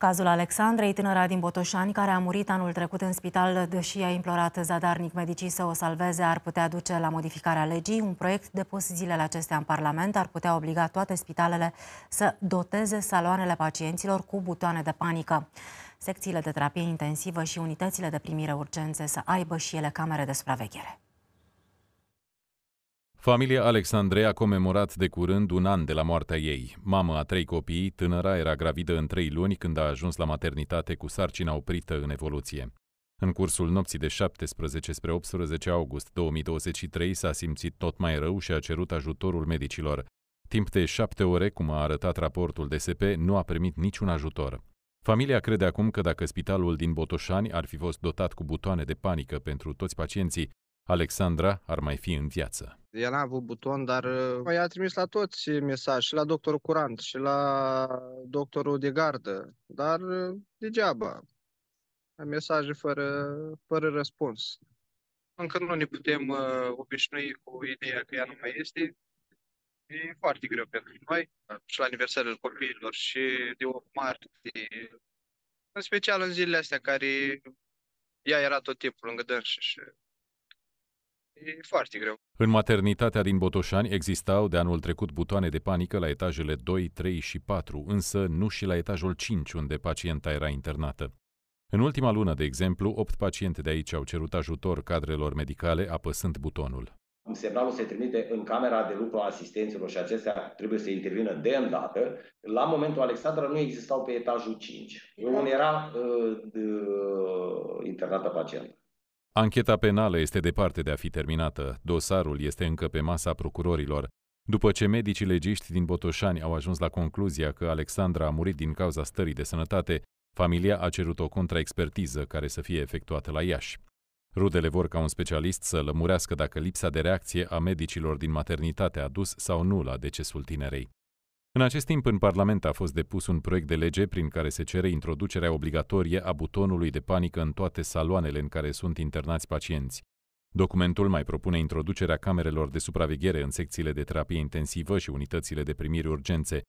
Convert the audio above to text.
Cazul Alexandrei, tânăra din Botoșani, care a murit anul trecut în spital, deși a implorat zadarnic medicii să o salveze, ar putea duce la modificarea legii. Un proiect depus zilele acestea în Parlament ar putea obliga toate spitalele să doteze saloanele pacienților cu butoane de panică. Secțiile de terapie intensivă și unitățile de primire urgențe să aibă și ele camere de supraveghere. Familia Alexandrei a comemorat de curând un an de la moartea ei. Mamă a trei copii, tânăra era gravidă în trei luni când a ajuns la maternitate cu sarcina oprită în evoluție. În cursul nopții de 17 spre 18 august 2023 s-a simțit tot mai rău și a cerut ajutorul medicilor. Timp de șapte ore, cum a arătat raportul DSP, nu a primit niciun ajutor. Familia crede acum că dacă spitalul din Botoșani ar fi fost dotat cu butoane de panică pentru toți pacienții, Alexandra ar mai fi în viață. El a avut buton, dar uh, i-a trimis la toți mesaj, și la doctorul curant, și la doctorul de gardă, dar uh, degeaba. Mesaje fără, fără răspuns. Încă nu ne putem uh, obișnui cu ideea că ea nu mai este. E foarte greu pentru noi, și la aniversarul copiilor, și de 8 martie, în special în zilele astea care ea era tot timpul lângă dânsi și e foarte greu. În maternitatea din Botoșani existau de anul trecut butoane de panică la etajele 2, 3 și 4, însă nu și la etajul 5, unde pacienta era internată. În ultima lună, de exemplu, 8 paciente de aici au cerut ajutor cadrelor medicale apăsând butonul. Semnalul se trimite în camera de lucru a asistenților și acestea trebuie să intervină de îndată. La momentul Alexandra nu existau pe etajul 5, unde era uh, uh, internată pacientă. Ancheta penală este departe de a fi terminată. Dosarul este încă pe masa procurorilor. După ce medicii legiști din Botoșani au ajuns la concluzia că Alexandra a murit din cauza stării de sănătate, familia a cerut o contraexpertiză care să fie efectuată la Iași. Rudele vor ca un specialist să lămurească dacă lipsa de reacție a medicilor din maternitate a dus sau nu la decesul tinerei. În acest timp, în Parlament a fost depus un proiect de lege prin care se cere introducerea obligatorie a butonului de panică în toate saloanele în care sunt internați pacienți. Documentul mai propune introducerea camerelor de supraveghere în secțiile de terapie intensivă și unitățile de primiri urgențe,